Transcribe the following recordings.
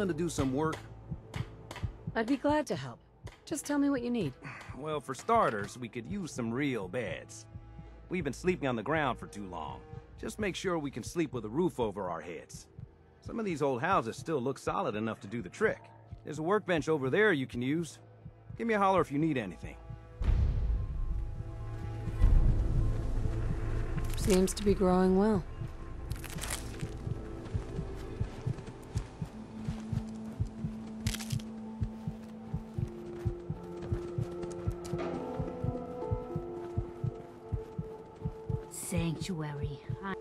willing to do some work? I'd be glad to help. Just tell me what you need. Well, for starters, we could use some real beds. We've been sleeping on the ground for too long. Just make sure we can sleep with a roof over our heads. Some of these old houses still look solid enough to do the trick. There's a workbench over there you can use. Give me a holler if you need anything. Seems to be growing well. Sanctuary. I,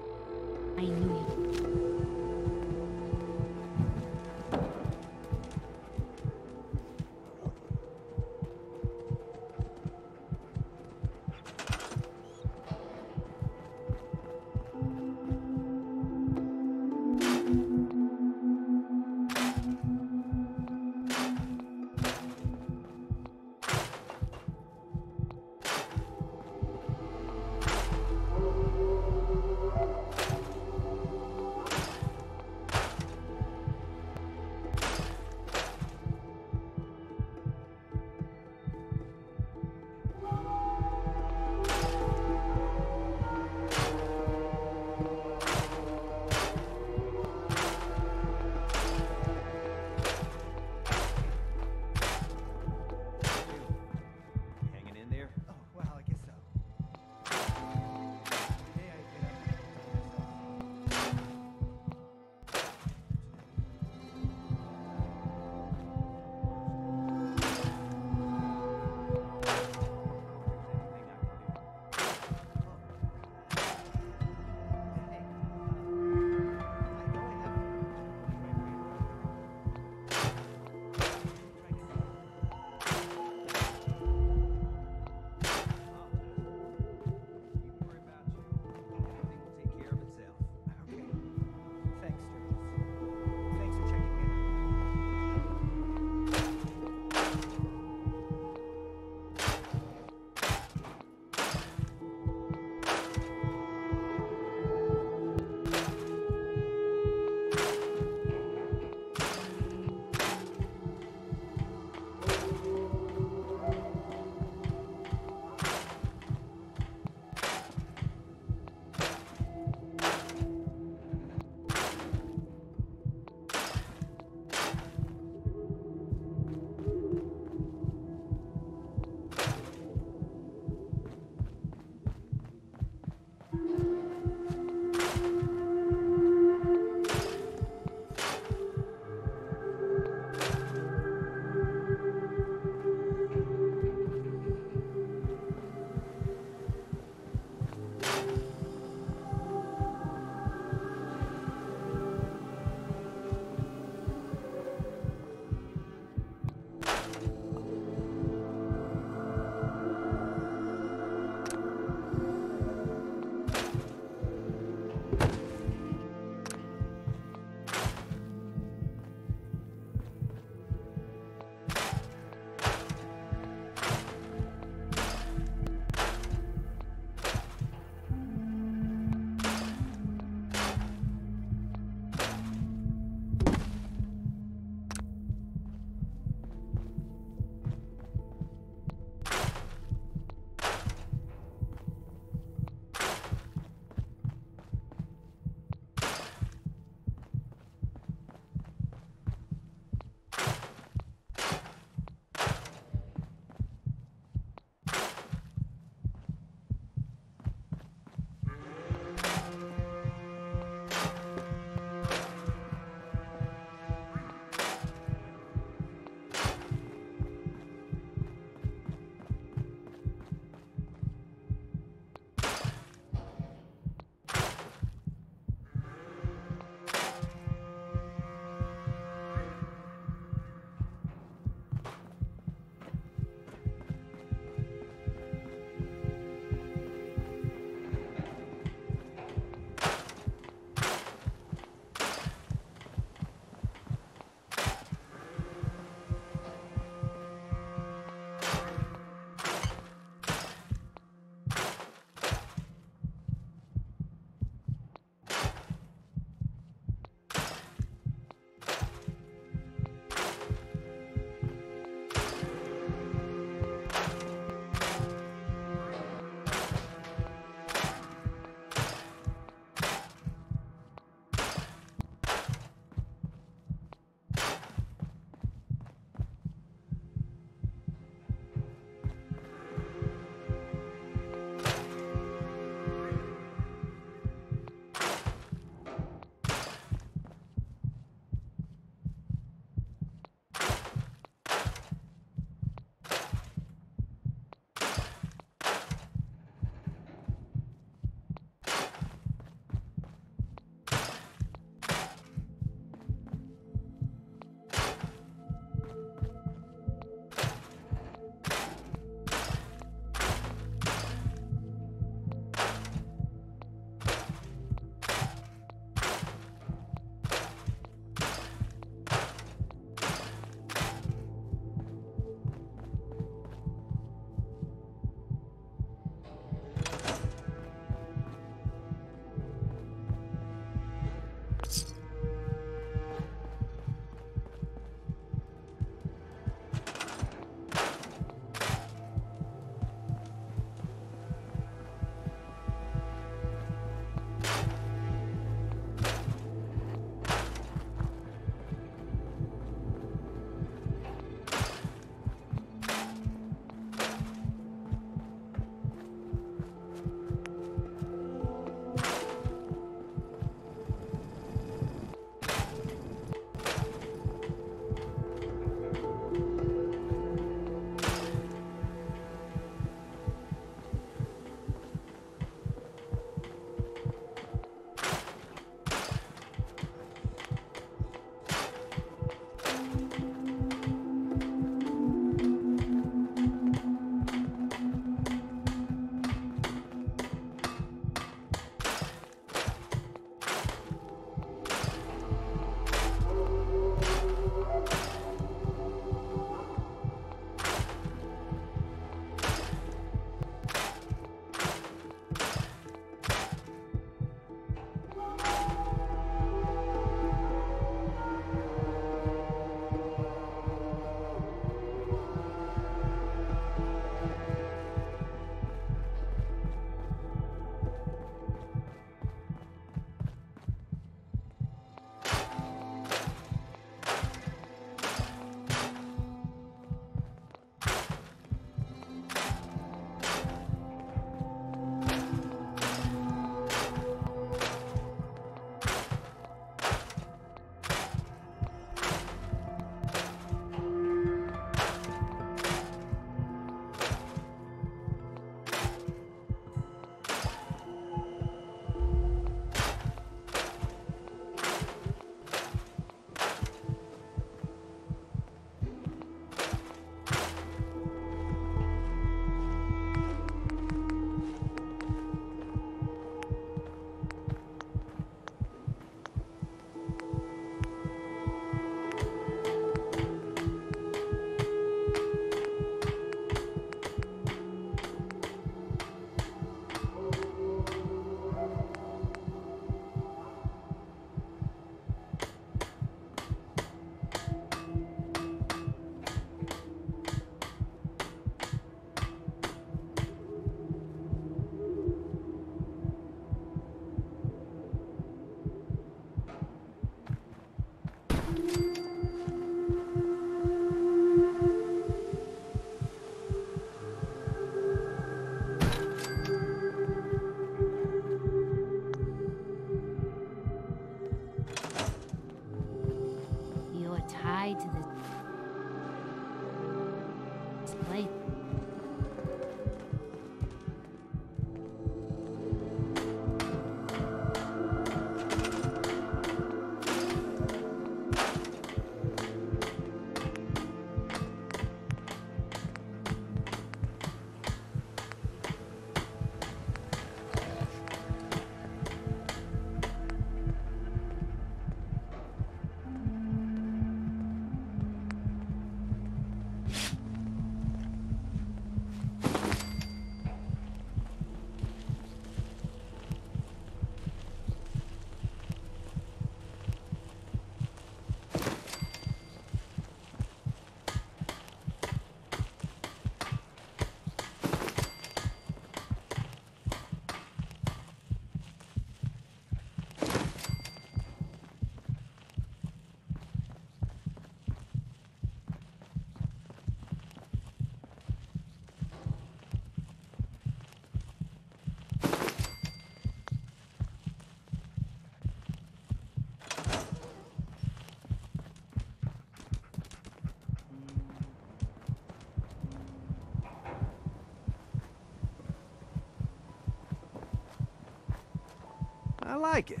I like it.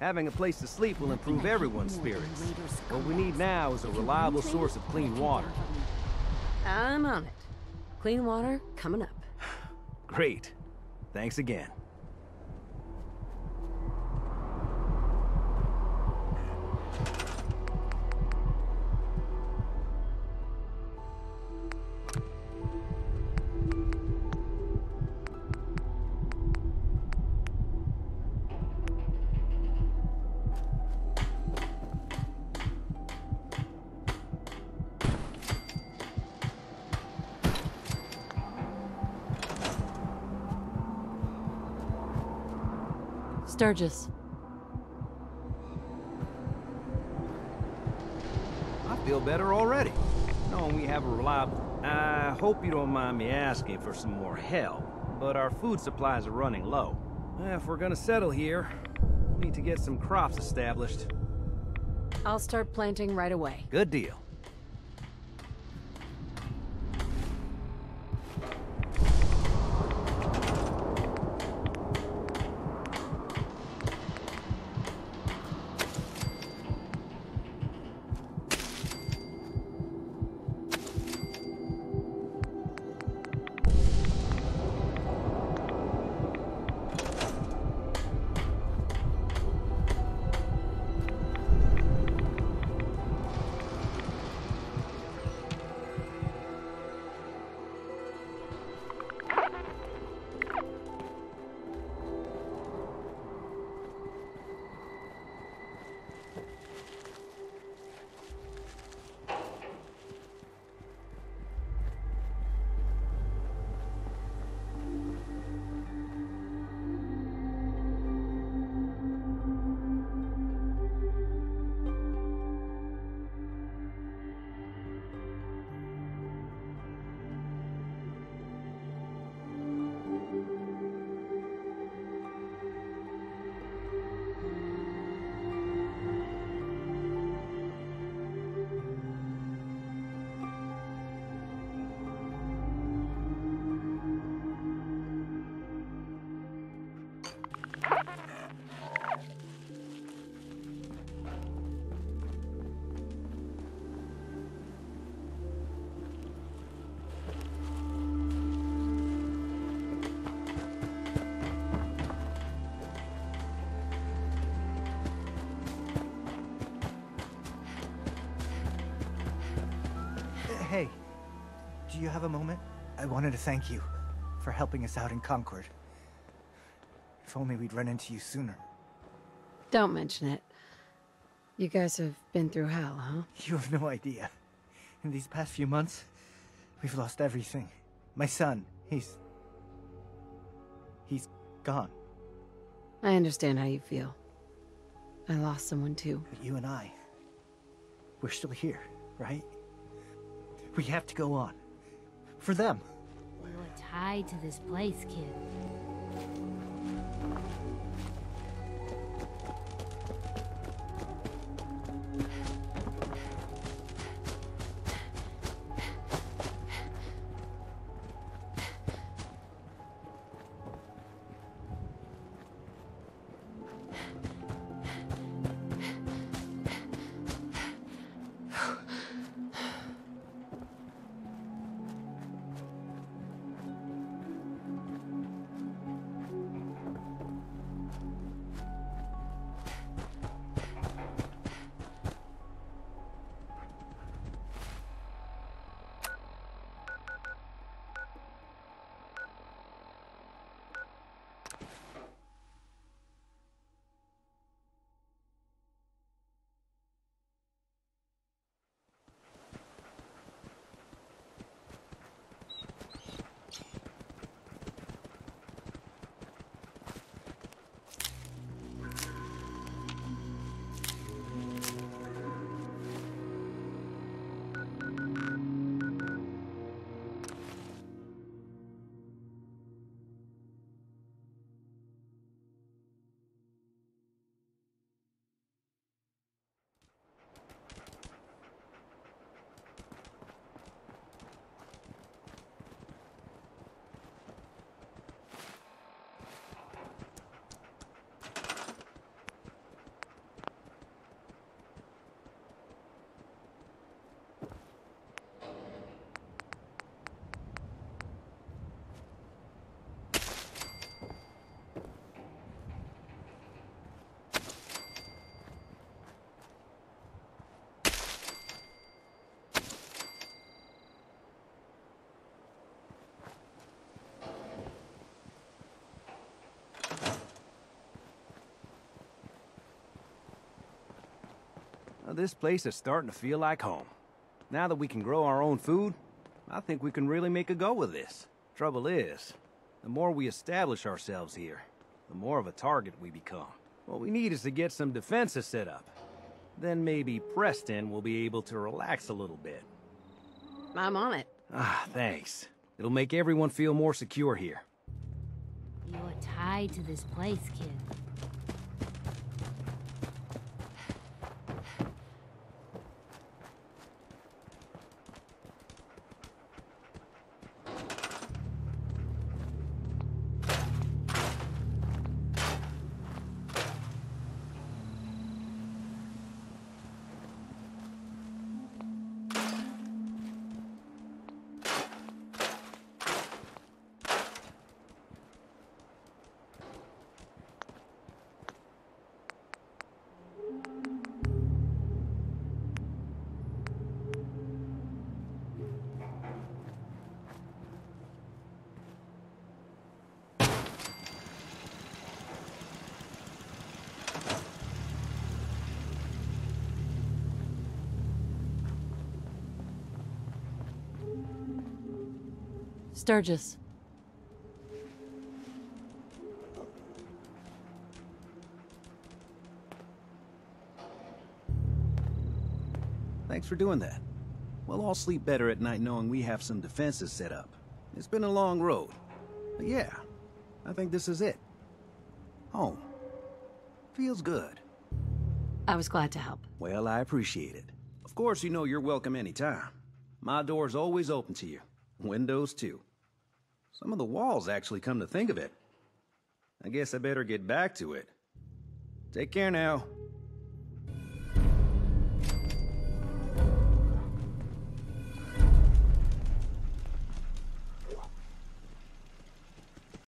Having a place to sleep will improve everyone's spirits. What we need now is a reliable source of clean water. I'm on it. Clean water coming up. Great. Thanks again. Sturges. I feel better already. Knowing we have a reliable... I hope you don't mind me asking for some more help, but our food supplies are running low. Eh, if we're gonna settle here, we need to get some crops established. I'll start planting right away. Good deal. Do you have a moment? I wanted to thank you for helping us out in Concord. If only we'd run into you sooner. Don't mention it. You guys have been through hell, huh? You have no idea. In these past few months, we've lost everything. My son, he's... He's gone. I understand how you feel. I lost someone too. But you and I, we're still here, right? We have to go on. For them. You're tied to this place, kid. This place is starting to feel like home. Now that we can grow our own food, I think we can really make a go of this. Trouble is, the more we establish ourselves here, the more of a target we become. What we need is to get some defenses set up. Then maybe Preston will be able to relax a little bit. I'm on it. Ah, thanks. It'll make everyone feel more secure here. You're tied to this place, kid. Sturges. Thanks for doing that. We'll all sleep better at night knowing we have some defenses set up. It's been a long road. But yeah, I think this is it. Home. Feels good. I was glad to help. Well, I appreciate it. Of course, you know you're welcome anytime. My door's always open to you. Windows, too. Some of the walls actually come to think of it. I guess I better get back to it. Take care now.